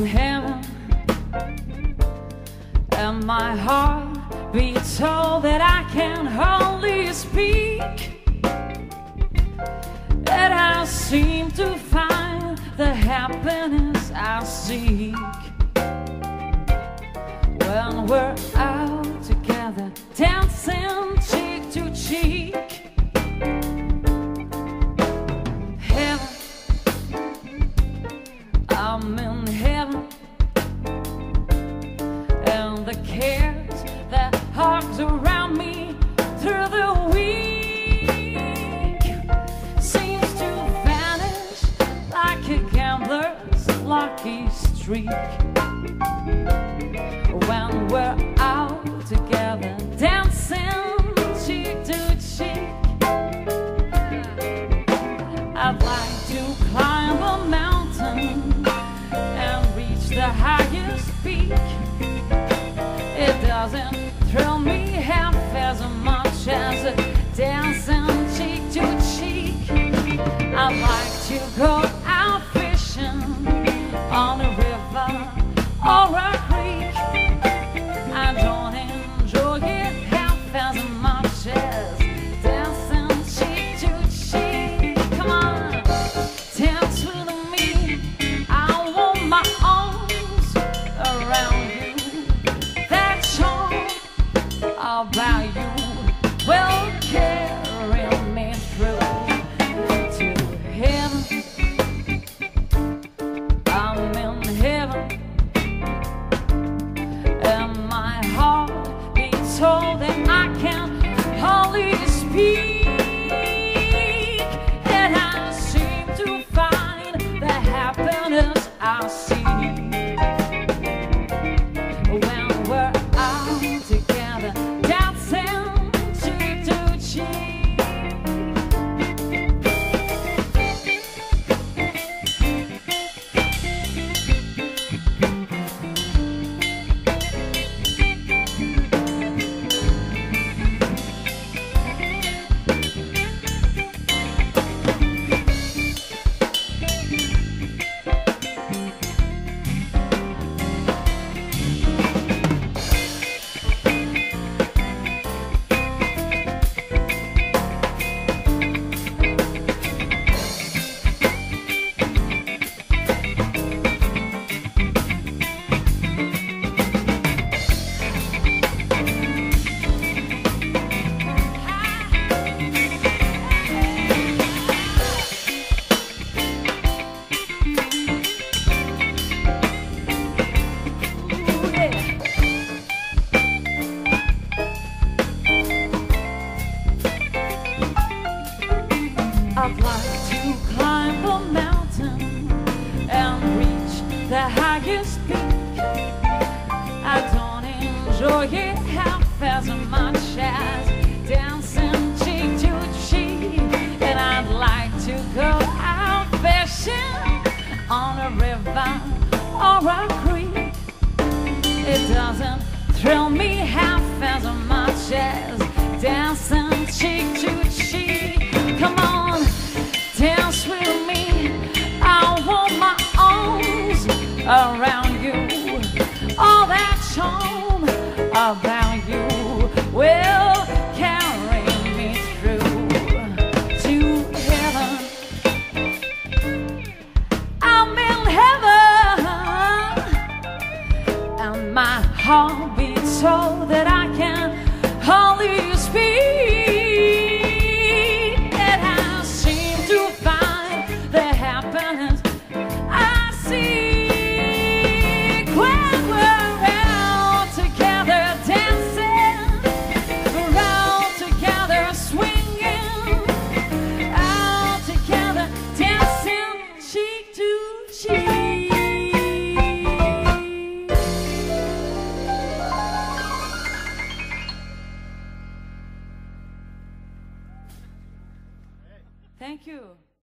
from him. And my heart be told that I can hardly speak. when we're out together dancing cheek to cheek. I'd like to climb a mountain and reach the highest peak. told them I can't. the highest peak. I don't enjoy it half as much as dancing cheek to cheek. And I'd like to go out fishing on a river or a creek. It doesn't thrill me half as much as dancing cheek to cheek. all be told that I can only speak.